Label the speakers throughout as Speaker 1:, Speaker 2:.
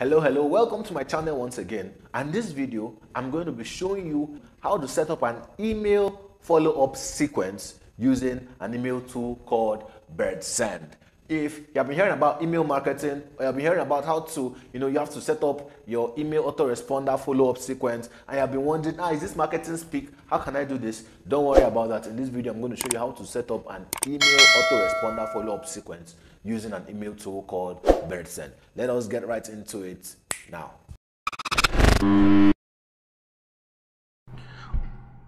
Speaker 1: Hello, hello, welcome to my channel once again. And this video, I'm going to be showing you how to set up an email follow-up sequence using an email tool called BirdSend. If you have been hearing about email marketing, or you have been hearing about how to, you know, you have to set up your email autoresponder follow-up sequence, and you have been wondering, ah, is this marketing speak? How can I do this? Don't worry about that. In this video, I'm going to show you how to set up an email autoresponder follow-up sequence using an email tool called BirdSend. Let us get right into it now.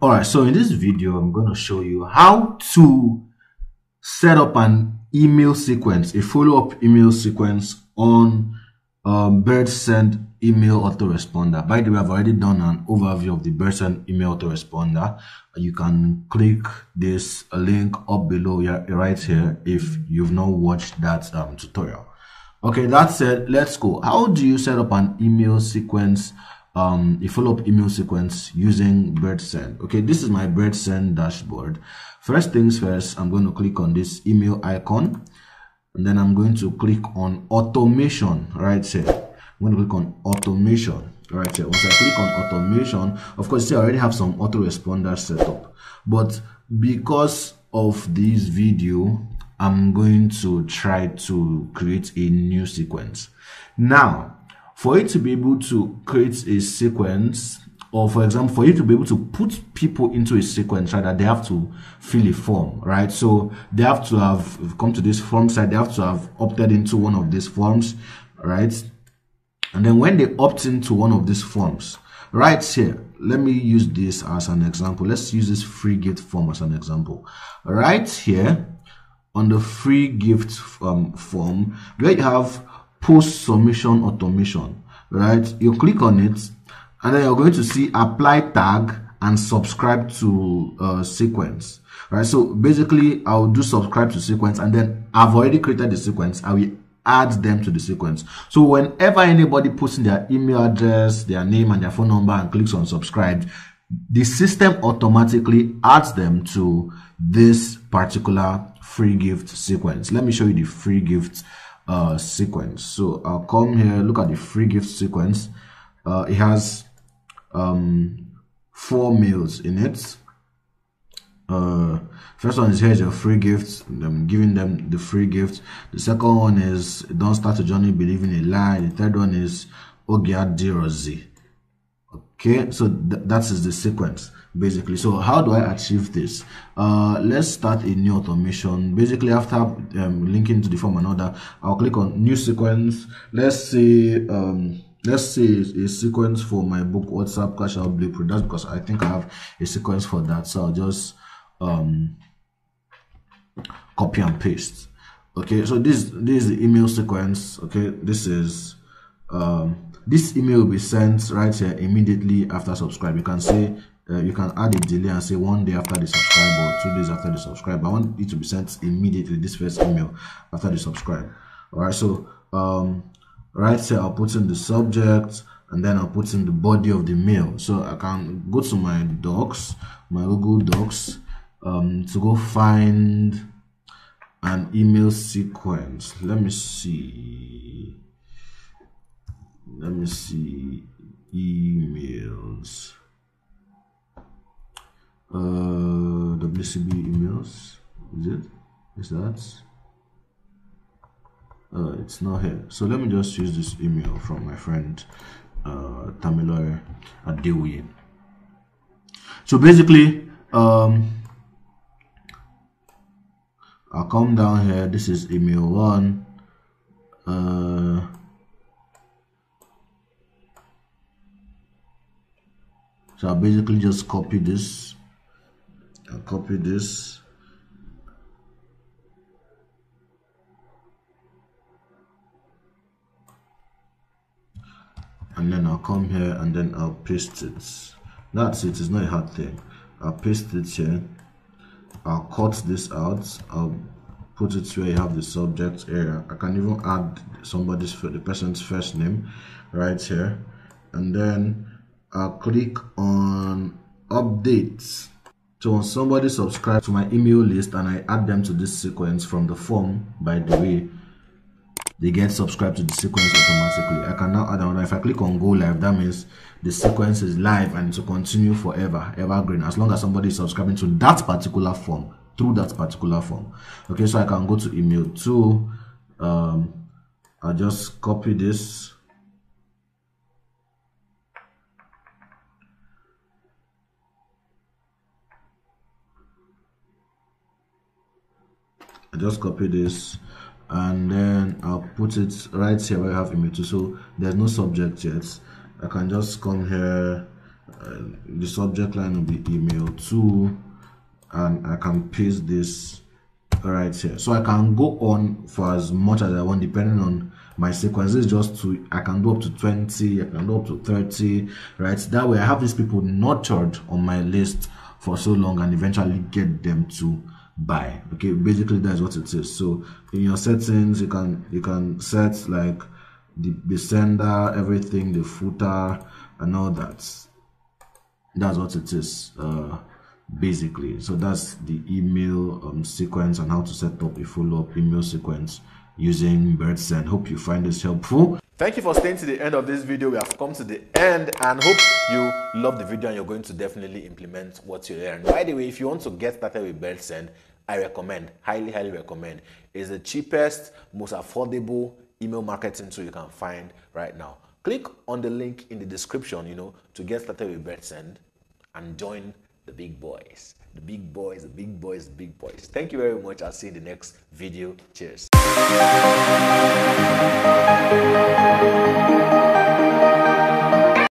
Speaker 2: Alright, so in this video, I'm going to show you how to set up an email sequence, a follow-up email sequence on um, BirdSend email autoresponder. By the way, I've already done an overview of the BirdSend email autoresponder. You can click this link up below right here if you've not watched that um, tutorial. Okay, that said, let's go. How do you set up an email sequence, um, a follow-up email sequence using BirdSend? Okay, this is my BirdSend dashboard. First things first, I'm going to click on this email icon and then I'm going to click on automation right here. I'm going to click on automation right here. Once I click on automation, of course, see, I already have some autoresponders set up, but because of this video, I'm going to try to create a new sequence. Now, for you to be able to create a sequence, or for example, for you to be able to put people into a sequence, right, that they have to fill a form, right? So they have to have come to this form site, they have to have opted into one of these forms, right? And then when they opt into one of these forms, right here, let me use this as an example. Let's use this free gift form as an example. Right here on the free gift um, form, where you have post submission automation, right? You click on it and then you're going to see apply tag and subscribe to uh, sequence right? So basically i'll do subscribe to sequence and then i've already created the sequence. I will add them to the sequence. So whenever anybody puts in their email address their name and their phone number and clicks on subscribe the system automatically adds them to this particular free gift sequence. Let me show you the free gift uh, sequence so i'll come here look at the free gift sequence uh, it has um, four meals in it. Uh, first one is here's your free gift. I'm giving them the free gift. The second one is don't start a journey believing a lie. The third one is Ogia Dirozi. Okay, so th that is the sequence basically. So how do I achieve this? Uh, let's start a new automation. Basically, after um, linking to the form and order, I'll click on new sequence. Let's see um, let's say a sequence for my book whatsapp cash out blueprint that's because i think i have a sequence for that so i'll just um copy and paste okay so this this is the email sequence okay this is um this email will be sent right here immediately after subscribe. You can say uh, you can add a delay and say one day after the subscribe or two days after the subscribe. I want it to be sent immediately this first email after the subscribe. All right so um right here I'll put in the subject and then I'll put in the body of the mail so I can go to my docs my Google Docs um, to go find an email sequence. Let me see let me see. Emails. Uh WCB emails. Is it? Is that? Uh, it's not here. So let me just use this email from my friend uh, Tamiloy Adewi so basically um, I'll come down here. This is email one. Uh, so I basically just copy this. I'll copy this. And then I'll come here and then I'll paste it. That's it. It's not a hard thing. I'll paste it here. I'll cut this out. I'll put it where you have the subject area. I can even add somebody's the person's first name right here. And then I'll click on updates so when somebody subscribes to my email list and I add them to this sequence from the form by the way they get subscribed to the sequence automatically. I can now add another. If I click on go live, that means the sequence is live and will continue forever, evergreen, as long as somebody is subscribing to that particular form through that particular form. Okay, so I can go to email two. Um, I'll just copy this. I just copy this and then I'll put it right here where I have email two. So there's no subject yet. I can just come here. Uh, the subject line will be email two, and I can paste this right here. So I can go on for as much as I want, depending on my sequence. This is just to I can do up to 20, I can do up to 30, right? That way I have these people nurtured on my list for so long and eventually get them to buy. Okay basically that's what it is. So in your settings you can you can set like the, the sender everything the footer and all that. That's what it is uh basically. So that's the email um, sequence and how to set up a follow-up email sequence using BirdSend. Hope you find this helpful.
Speaker 1: Thank you for staying to the end of this video. We have come to the end and hope you love the video and you're going to definitely implement what you learned. By the way, if you want to get started with BirdSend, I recommend, highly, highly recommend. It's the cheapest, most affordable email marketing tool you can find right now. Click on the link in the description, you know, to get started with BirdSend and join the big boys. The big boys, the big boys, the big boys. Thank you very much. I'll see you in the next video. Cheers. Thank you.